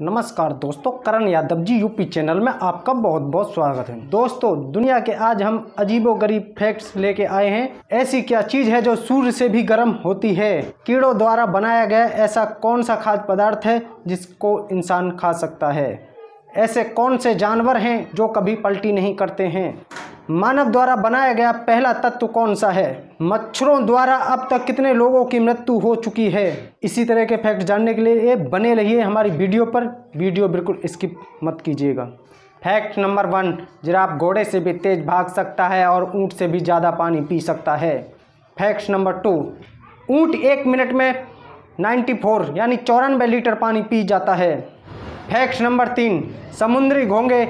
नमस्कार दोस्तों, Karan Yadav ji, UP channel में आपका बहुत बहुत स्वागत है। दोस्तों, दुनिया के आज हम अजीबो गरीब फैक्ट्स लेके आए हैं। ऐसी क्या चीज़ है जो सूर्य से भी गर्म होती है? कीड़ों द्वारा बनाया गया ऐसा कौन सा खाद्य पदार्थ है जिसको इंसान खा सकता है? ऐसे कौन से जानवर हैं जो कभी पलटी नहीं करते हैं? मानव द्वारा बनाया गया पहला तत्व कौन सा है? मच्छरों द्वारा अब तक कितने लोगों की मृत्यु हो चुकी है? इसी तरह के फैक्ट जानने के लिए बने रहिए हमारी वीडियो पर। वीडियो बिल्कुल स्किप मत कीजिएगा। फैक्ट नंबर वन जिराफ घोड़े से भी तेज भाग सकता है और ऊँट से भी ज़्यादा पानी पी सकता है। फैक्ट नंबर टू ऊँट एक मिनट में 94 यानी चौरानवे लीटर पानी पी जाता है। फैक्ट नंबर तीन, समुद्री घोंगे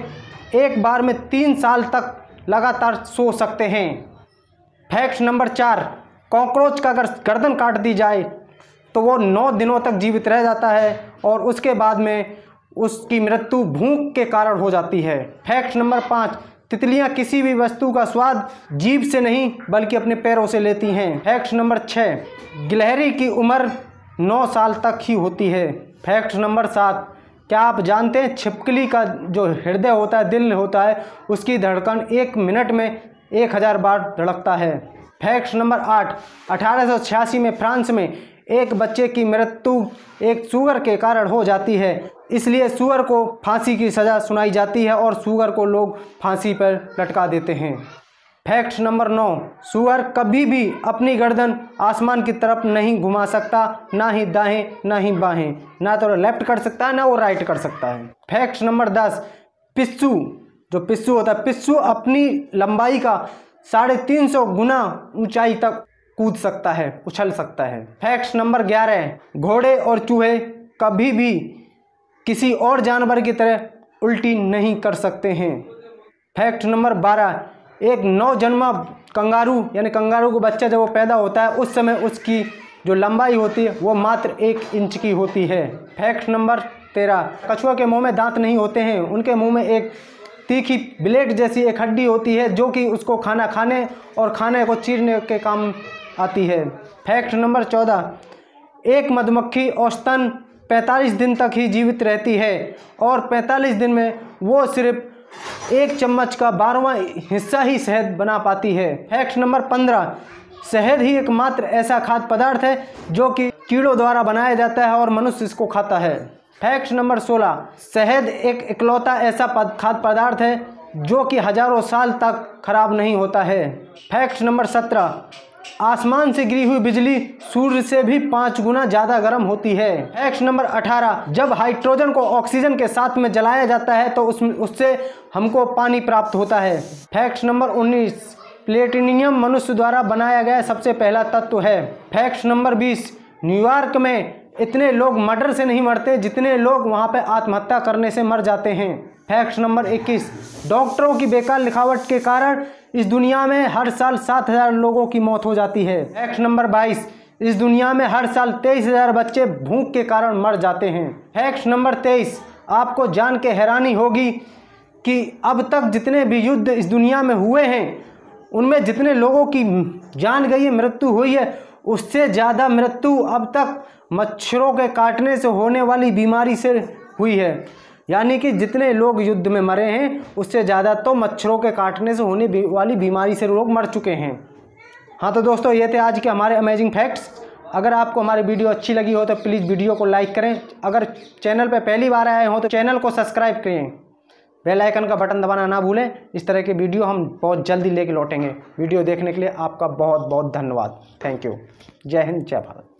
एक बार में तीन साल तक लगातार सो सकते हैं। फैक्ट नंबर चार, कॉकरोच का अगर गर्दन काट दी जाए तो वो नौ दिनों तक जीवित रह जाता है और उसके बाद में उसकी मृत्यु भूख के कारण हो जाती है। फैक्ट नंबर पाँच, तितलियाँ किसी भी वस्तु का स्वाद जीभ से नहीं, बल्कि अपने पैरों से लेती हैं। फैक्ट नंबर छः, गिलहरी की उम्र नौ साल तक ही होती है। फैक्ट नंबर सात क्या आप जानते हैं छिपकली का जो हृदय होता है, दिल होता है, उसकी धड़कन एक मिनट में एक हज़ार बार धड़कता है? फैक्ट नंबर आठ, अठारह में फ्रांस में एक बच्चे की मृत्यु एक सुगर के कारण हो जाती है। इसलिए सुअर को फांसी की सज़ा सुनाई जाती है और सुअर को लोग फांसी पर लटका देते हैं। फैक्ट नंबर नौ, सुअर कभी भी अपनी गर्दन आसमान की तरफ़ नहीं घुमा सकता, ना ही दाएँ ना ही बाहें। ना तो लेफ़्ट कर सकता है, ना वो राइट कर सकता है। फैक्ट नंबर दस, पिस्सू। जो पिस्सू होता है, पिस्सू अपनी लंबाई का साढ़े तीन सौ गुना ऊंचाई तक कूद सकता है, उछल सकता है। फैक्ट नंबर ग्यारह, घोड़े और चूहे कभी भी किसी और जानवर की तरह उल्टी नहीं कर सकते हैं। फैक्ट नंबर बारह एक नौजन्मा कंगारू, यानी कंगारू को बच्चा जब वो पैदा होता है, उस समय उसकी जो लंबाई होती है, वो मात्र एक इंच की होती है। फैक्ट नंबर तेरह, कछुआ के मुँह में दांत नहीं होते हैं, उनके मुँह में एक तीखी ब्लेड जैसी एक हड्डी होती है, जो कि उसको खाना खाने और खाने को चीरने के काम आती है। फैक्ट नंबर चौदह, एक मधुमक्खी औसतन 45 दिन तक ही जीवित रहती है, और 45 दिन में वो सिर्फ़ एक चम्मच का बारहवा हिस्सा ही शहद बना पाती है। फैक्ट नंबर पंद्रह, शहद ही एकमात्र ऐसा खाद्य पदार्थ है जो कि कीड़ों द्वारा बनाया जाता है और मनुष्य इसको खाता है। फैक्ट नंबर सोलह, शहद एक इकलौता ऐसा खाद्य पदार्थ है जो कि हज़ारों साल तक खराब नहीं होता है। फैक्ट नंबर सत्रह, आसमान से गिरी हुई बिजली सूर्य से भी पाँच गुना ज़्यादा गर्म होती है। फैक्ट नंबर अठारह, जब हाइड्रोजन को ऑक्सीजन के साथ में जलाया जाता है तो उसमें उससे हमको पानी प्राप्त होता है। फैक्ट नंबर उन्नीस, प्लेटिनियम मनुष्य द्वारा बनाया गया सबसे पहला तत्व है। फैक्ट नंबर बीस, न्यूयॉर्क में इतने लोग मर्डर से नहीं मरते, जितने लोग वहाँ पे आत्महत्या करने से मर जाते हैं। फैक्ट नंबर 21 डॉक्टरों की बेकार लिखावट के कारण इस दुनिया में हर साल सात हज़ार लोगों की मौत हो जाती है। फैक्ट नंबर 22 इस दुनिया में हर साल तेईस हज़ार बच्चे भूख के कारण मर जाते हैं। फैक्ट नंबर 23 आपको जान के हैरानी होगी कि अब तक जितने भी युद्ध इस दुनिया में हुए हैं, उनमें जितने लोगों की जान गई है, मृत्यु हुई है उससे ज़्यादा मृत्यु अब तक मच्छरों के काटने से होने वाली बीमारी से हुई है। यानी कि जितने लोग युद्ध में मरे हैं, उससे ज़्यादा तो मच्छरों के काटने से होने वाली बीमारी से लोग मर चुके हैं। हाँ तो दोस्तों, ये थे आज के हमारे अमेजिंग फैक्ट्स अगर आपको हमारी वीडियो अच्छी लगी हो तो प्लीज़ वीडियो को लाइक करें। अगर चैनल पर पहली बार आए हो तो चैनल को सब्सक्राइब करें। बेल आइकन का बटन दबाना ना भूलें। इस तरह के वीडियो हम बहुत जल्दी लेके लौटेंगे। वीडियो देखने के लिए आपका बहुत बहुत धन्यवाद। Thank you. जय हिंद, जय भारत।